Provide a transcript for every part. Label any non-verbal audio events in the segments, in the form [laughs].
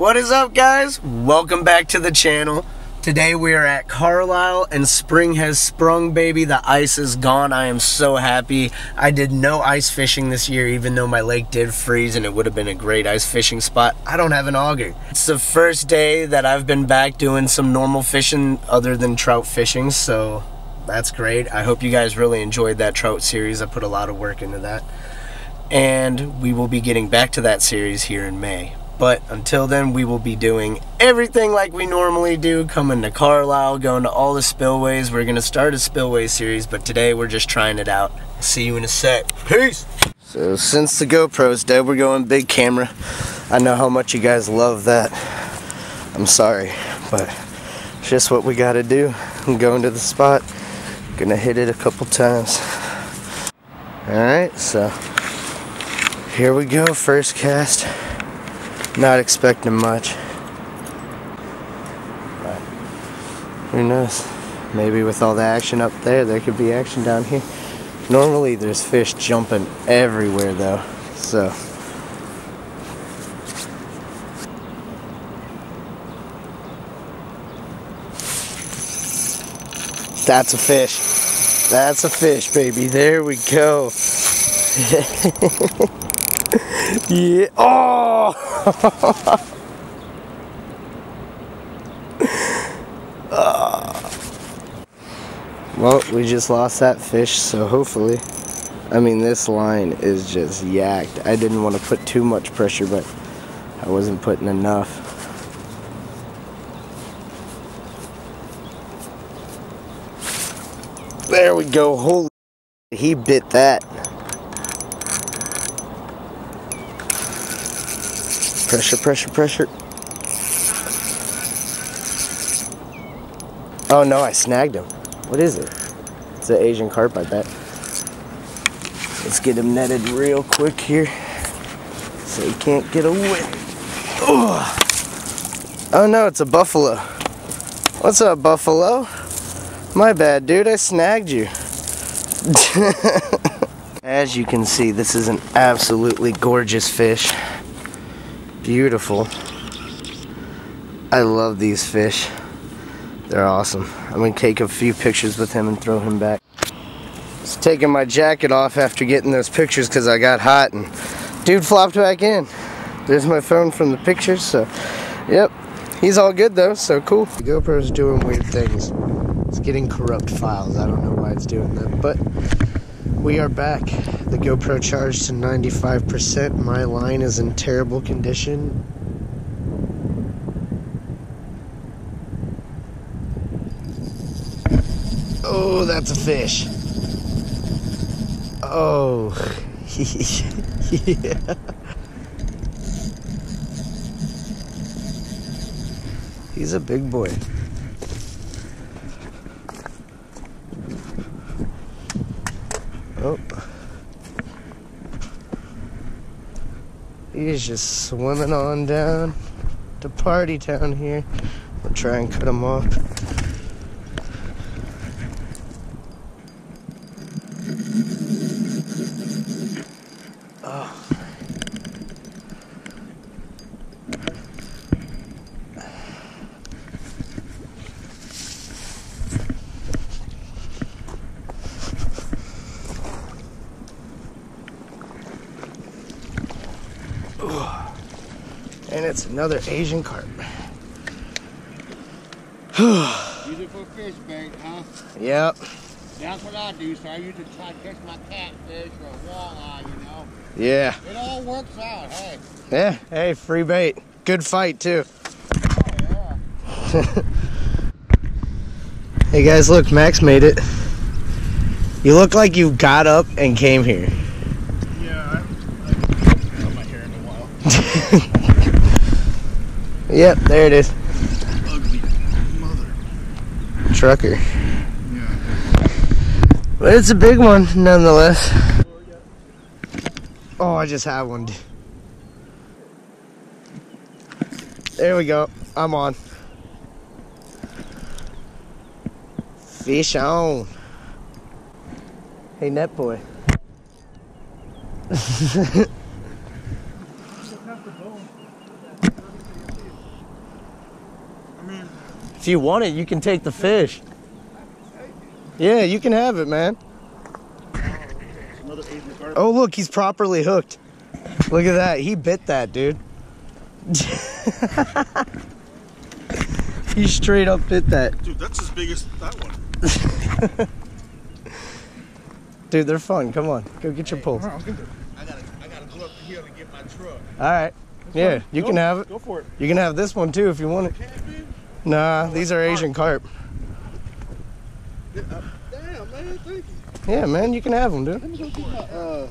What is up guys? Welcome back to the channel. Today we are at Carlisle and spring has sprung baby. The ice is gone. I am so happy. I did no ice fishing this year even though my lake did freeze and it would have been a great ice fishing spot. I don't have an auger. It's the first day that I've been back doing some normal fishing other than trout fishing so that's great. I hope you guys really enjoyed that trout series. I put a lot of work into that. And we will be getting back to that series here in May. But until then, we will be doing everything like we normally do, coming to Carlisle, going to all the spillways. We're going to start a spillway series, but today we're just trying it out. See you in a sec. Peace! So since the GoPro's dead, we're going big camera. I know how much you guys love that. I'm sorry, but it's just what we got to do. I'm going to the spot. Gonna hit it a couple times. Alright, so here we go, first cast. Not expecting much. But who knows? Maybe with all the action up there, there could be action down here. Normally there's fish jumping everywhere though, so. That's a fish. That's a fish, baby. There we go. [laughs] yeah. Oh! [laughs] Well, we just lost that fish, so hopefully. I mean, this line is just yacked. I didn't want to put too much pressure, but I wasn't putting enough. There we go. Holy, he bit that. Pressure, pressure, pressure. Oh no, I snagged him. What is it? It's an Asian carp, I bet. Let's get him netted real quick here so he can't get away. Oh, oh no, it's a buffalo. What's up, buffalo? My bad, dude, I snagged you. [laughs] As you can see, this is an absolutely gorgeous fish. Beautiful. I love these fish. They're awesome. I'm gonna take a few pictures with him and throw him back. Just taking my jacket off after getting those pictures because I got hot and dude flopped back in. There's my phone from the pictures, so yep. He's all good though, so cool. The GoPro's doing weird things. It's getting corrupt files. I don't know why it's doing that, but we are back. The GoPro charged to 95%. My line is in terrible condition. Oh, that's a fish. Oh, [laughs] yeah. He's a big boy. He's just swimming on down to Party Town here. We'll try and cut him off. And it's another Asian carp. Beautiful fish bait, huh? Yep. That's what I do, so I usually try to catch my catfish or a walleye, you know. Yeah. It all works out, hey. Yeah. Hey, free bait. Good fight too. Oh, [laughs] yeah. Hey guys, look, Max made it. You look like you got up and came here. Yeah, I, I cut my hair in a while. [laughs] Yep, there it is. Ugly mother. Trucker. Yeah. But it's a big one nonetheless. Oh, I just had one. There we go. I'm on. Fish on. Hey, net boy. [laughs] If you want it, you can take the fish. Yeah, you can have it, man. another Asian carp. Oh, look, he's properly hooked. Look at that. He bit that, dude. [laughs] he straight up bit that. Dude, that's as big as that one. [laughs] Dude, they're fun. Come on. Go get your pulls. I gotta, I gotta go up the hill and get my truck. All right. Yeah, you can have it. Go for it. You can have this one too if you want it. Nah, these are Asian carp. Damn, man, thank you. Yeah, man, you can have them, dude. Let me go get my, uh,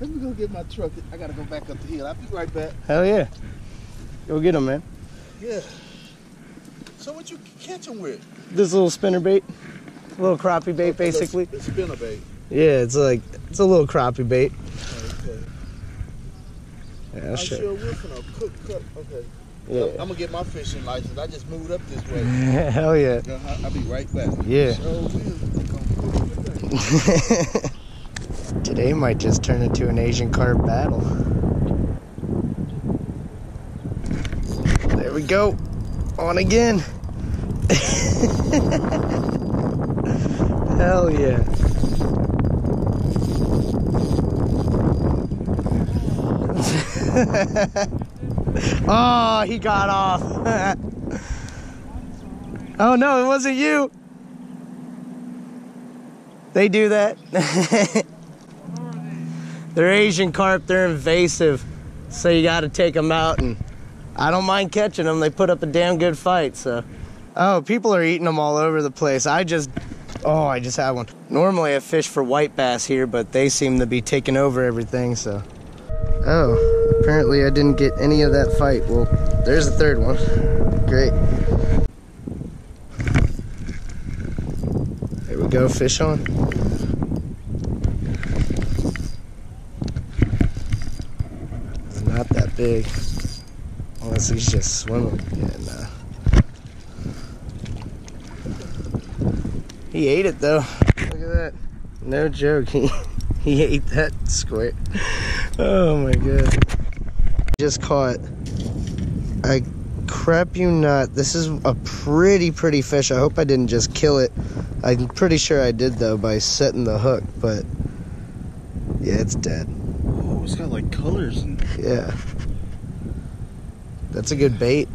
let me go get my truck. I gotta go back up the hill. I'll be right back. Hell yeah. Go get them, man. Yeah. So what you catch them with? This little spinner bait, little crappie bait, basically. It's spinner bait. Yeah, it's like it's a little crappie bait. Okay. Yeah, I'll sure show. will finna cook. Okay. Yeah. I'm gonna get my fishing license. I just moved up this way. [laughs] Hell yeah. Uh-huh, I'll be right back. Yeah. Sure will. Gonna cook today. Today might just turn into an Asian carp battle. There we go. On again. [laughs] Hell yeah. [laughs] oh, [laughs] he got off. [laughs] oh no, it wasn't you. They do that. [laughs] they're Asian carp, they're invasive. So you got to take them out and I don't mind catching them. They put up a damn good fight, so. Oh, people are eating them all over the place. I just Oh, I just had one. Normally I fish for white bass here, but they seem to be taking over everything, so. Oh, apparently I didn't get any of that fight. Well, there's the third one. Great. There we go, fish on. Not that big. Unless he's just swimming. Yeah, nah. He ate it though. Look at that. No joke. [laughs] He he ate that squid. [laughs] Oh my god. Just caught I crap you not. This is a pretty pretty fish. I hope I didn't just kill it. I'm pretty sure I did though by setting the hook, but yeah, it's dead. Oh, it's got like colors and Yeah. That's a good bait.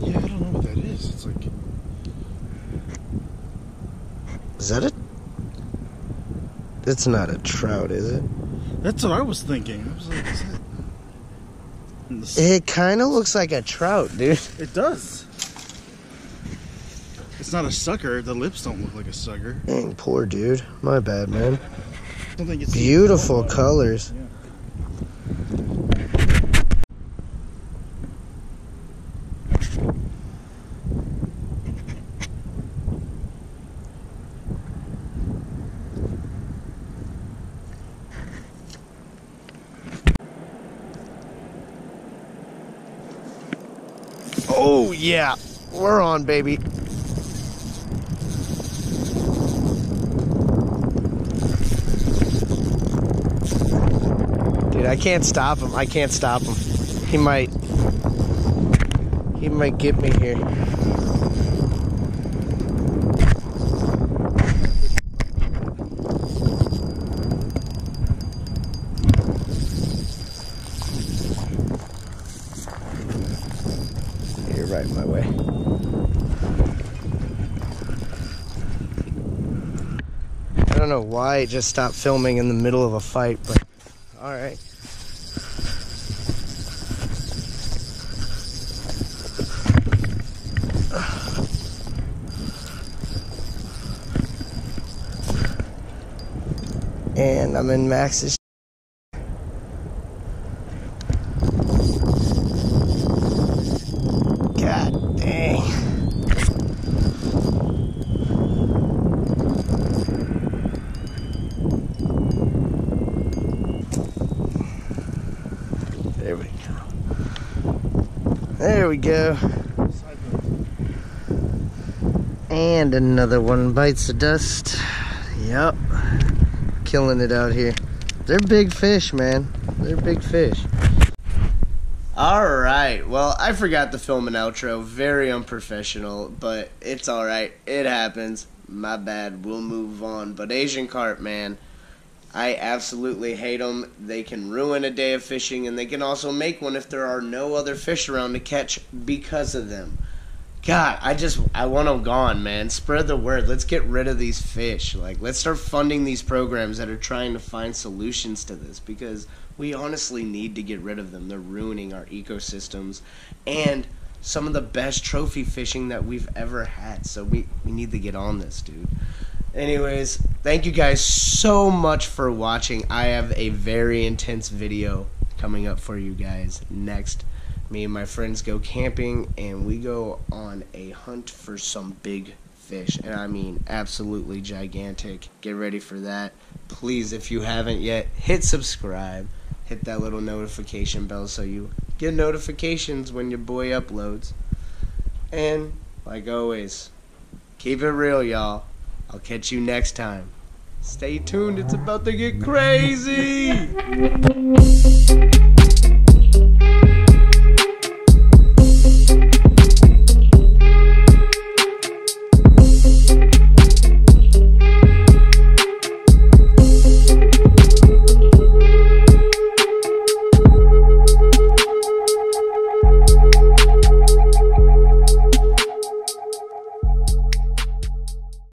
yeah, I don't know what that is. It's like Is that a It's not a trout, is it? that's what I was thinking. I was like, is that? And the s- It kind of looks like a trout, dude. It does. It's not a sucker. The lips don't look like a sucker. Dang, poor dude. My bad, man. I don't think it's Beautiful colors. Oh, yeah. We're on, baby. Dude, I can't stop him. I can't stop him. He might. He might get me here. You're right my way. I don't know why it just stopped filming in the middle of a fight, but all right. And I'm in Max's. God dang. There we go. There go. And another one bites the dust. Yep. Killing it out here. They're big fish, man. They're big fish. All right. Well, I forgot to film an outro. Very unprofessional, but it's all right. It happens. My bad. We'll move on. But Asian carp, man, I absolutely hate them. They can ruin a day of fishing, and they can also make one if there are no other fish around to catch because of them. God, I just I want them gone, man. Spread the word. Let's get rid of these fish. Like, let's start funding these programs that are trying to find solutions to this because we honestly need to get rid of them. They're ruining our ecosystems and some of the best trophy fishing that we've ever had. So we, we need to get on this, dude. Anyways, thank you guys so much for watching. I have a very intense video coming up for you guys next. Me and my friends go camping and we go on a hunt for some big fish. And I mean absolutely gigantic. Get ready for that. Please, if you haven't yet, hit subscribe hit that little notification bell so you get notifications when your boy uploads. And, like always, keep it real, y'all. I'll catch you next time. Stay tuned, it's about to get crazy! [laughs]